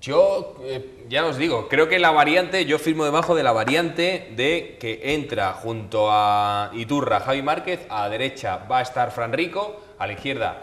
Yo, eh, ya os digo, creo que la variante, yo firmo debajo de la variante de que entra junto a Iturra Javi Márquez, a la derecha va a estar Fran Rico, a la izquierda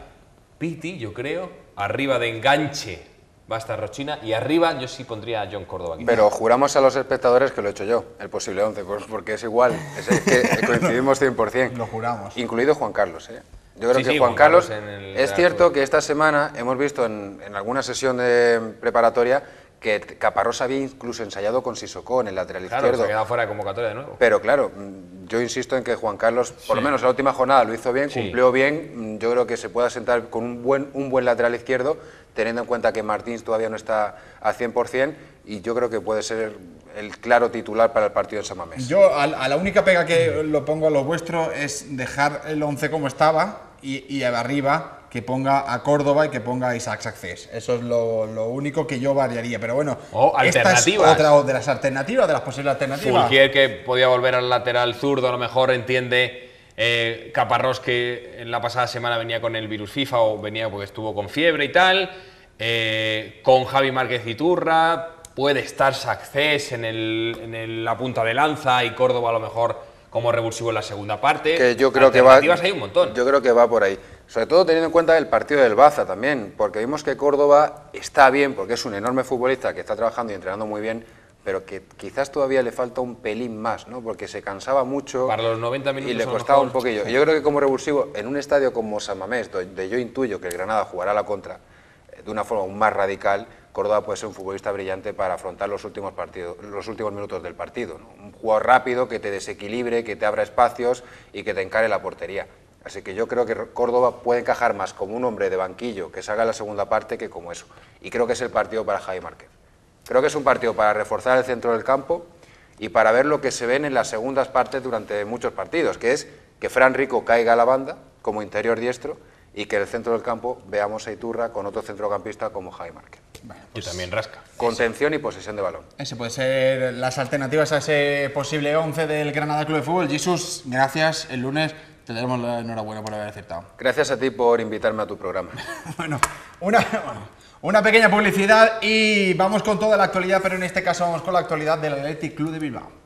Piti, yo creo, arriba de enganche va a estar Rochina y arriba yo sí pondría a John Córdoba. quizá. Pero juramos a los espectadores que lo he hecho yo, el posible 11, pues, porque es igual, es que coincidimos 100%. Lo juramos. Incluido Juan Carlos, ¿eh? Yo creo Sí, que sí, Juan Juan Carlos, Carlos en el- es cierto que esta semana hemos visto en, en alguna sesión de preparatoria que Caparrós había incluso ensayado con Sissoko en el lateral Claro, se izquierdo. ha quedado fuera de convocatoria de nuevo. Pero claro, mm, yo insisto en que Juan Carlos, por lo menos en la última jornada, lo hizo bien, Sí. cumplió bien. Mm, Yo creo que se puede sentar con un buen, un buen lateral izquierdo, teniendo en cuenta que Martins todavía no está al 100%, y yo creo que puede ser el claro titular para el partido en San Mamés. Yo a, a la única pega que lo pongo a lo vuestro es dejar el 11 como estaba y, y arriba que ponga a Córdoba y que ponga a Isaac Saccés. Eso es lo, lo único que yo variaría. Pero bueno, O esta es alternativas. otra de las alternativas, de las posibles alternativas. Fulquier que podía volver al lateral zurdo, a lo mejor entiende eh, Caparrós que en la pasada semana venía con el virus FIFA o venía porque estuvo con fiebre y tal. eh, con Javi Márquez Iturra, puede estar Saccés en, el, en el- la punta de lanza y Córdoba a lo mejor como revulsivo en la segunda parte. que yo creo que va hay un montón. Yo creo que va por ahí. Sobre todo teniendo en cuenta el partido del Baza también, porque vimos que Córdoba está bien, porque es un enorme futbolista que está trabajando y entrenando muy bien, pero que quizás todavía le falta un pelín más, ¿no? Porque se cansaba mucho Para los 90 minutos y le costaba un poquillo. Yo creo que como revulsivo, en un estadio como San Mamés, donde yo intuyo que el Granada jugará la contra eh, de una forma aún más radical, Córdoba puede ser un futbolista brillante para afrontar los últimos partidos, los últimos minutos del partido. Un jugador rápido que te desequilibre, que te abra espacios y que te encare la portería. Así que yo creo que Córdoba puede encajar más como un hombre de banquillo que salga en la segunda parte que como eso. Y creo que es el partido para Javi Márquez. Creo que es un partido para reforzar el centro del campo y para ver lo que se ven en las segundas partes durante muchos partidos, que es que Fran Rico caiga a la banda como interior diestro y que en el centro del campo veamos a Iturra con otro centrocampista como Javi Márquez. Y también rasca. Contención y posesión de balón. Ese puede ser las alternativas a ese posible 11 del Granada Club de Fútbol. Jesús, gracias. El lunes te daremos la enhorabuena por haber aceptado. Gracias a ti por invitarme a tu programa. Bueno, una, una pequeña publicidad y vamos con toda la actualidad, pero en este caso vamos con la actualidad del Athletic Club de Bilbao.